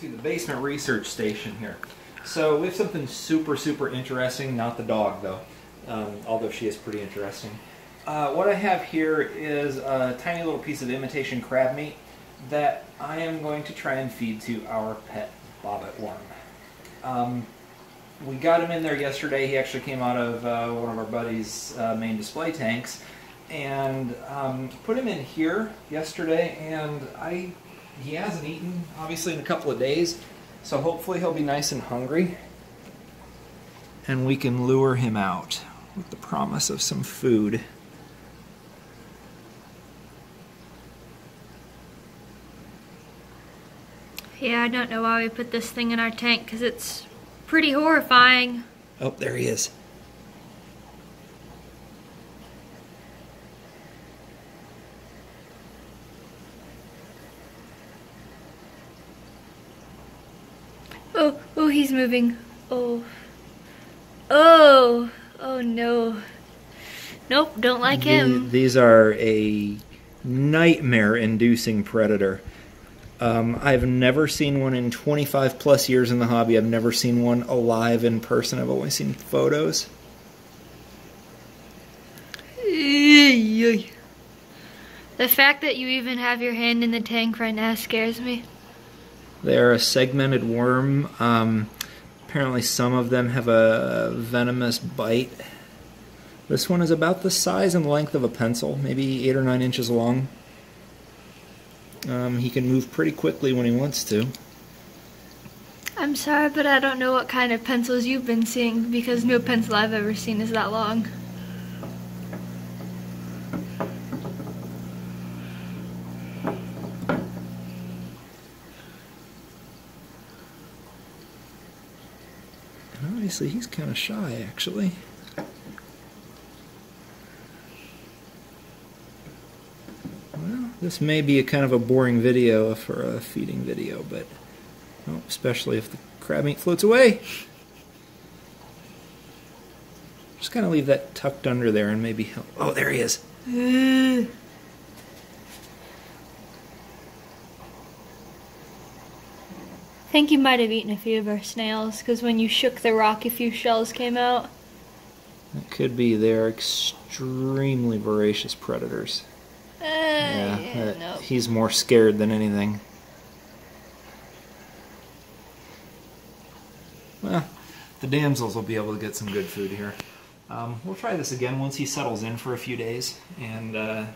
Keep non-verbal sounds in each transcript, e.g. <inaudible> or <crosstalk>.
to the basement research station here. So we have something super, super interesting. Not the dog, though, um, although she is pretty interesting. Uh, what I have here is a tiny little piece of imitation crab meat that I am going to try and feed to our pet bobbit worm. Um, we got him in there yesterday. He actually came out of uh, one of our buddies' uh, main display tanks, and um, put him in here yesterday. And I, he hasn't eaten obviously in a couple of days, so hopefully he'll be nice and hungry, and we can lure him out with the promise of some food. Yeah, I don't know why we put this thing in our tank because it's pretty horrifying. Oh, there he is. Oh, he's moving. Oh. Oh, oh no. Nope, don't like him. These are a nightmare inducing predator. Um, I've never seen one in 25 plus years in the hobby. I've never seen one alive in person. I've only seen photos. The fact that you even have your hand in the tank right now scares me. They're a segmented worm. Um, apparently, some of them have a venomous bite. This one is about the size and length of a pencil, maybe eight or nine inches long. Um, he can move pretty quickly when he wants to. I'm sorry, but I don't know what kind of pencils you've been seeing because no pencil I've ever seen is that long. Obviously, he's kind of shy, actually. Well, this may be a kind of a boring video for a feeding video, but well, especially if the crab meat floats away. Just kind of leave that tucked under there and maybe help. Oh, there he is. Uh. Think you might have eaten a few of our snails because when you shook the rock, a few shells came out. It could be. They're extremely voracious predators. Uh, yeah, yeah nope. he's more scared than anything. Well, the damsels will be able to get some good food here. Um, we'll try this again once he settles in for a few days and uh,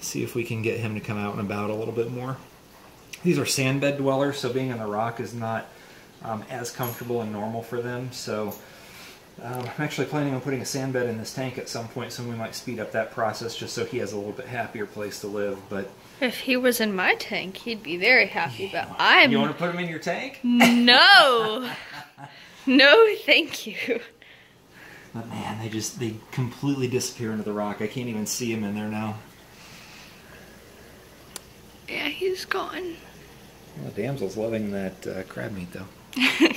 see if we can get him to come out and about a little bit more. These are sand bed dwellers, so being in the rock is not um, as comfortable and normal for them. So um, I'm actually planning on putting a sand bed in this tank at some point, so we might speed up that process just so he has a little bit happier place to live. But if he was in my tank, he'd be very happy. But I'm. You want to put him in your tank? <laughs> No, no, thank you. But man, they just they completely disappear into the rock. I can't even see him in there now. Yeah, he's gone. Well, the damsel's loving that uh, crab meat, though. <laughs>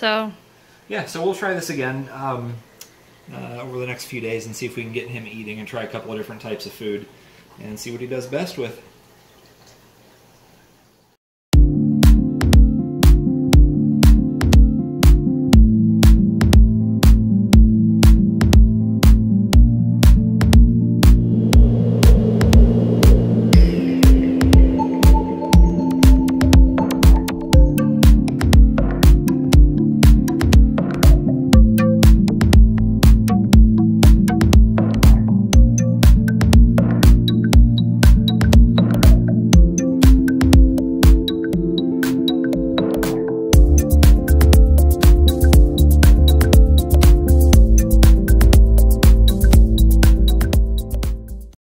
So. Yeah, so we'll try this again um, uh, over the next few days and see if we can get him eating and try a couple of different types of food and see what he does best with.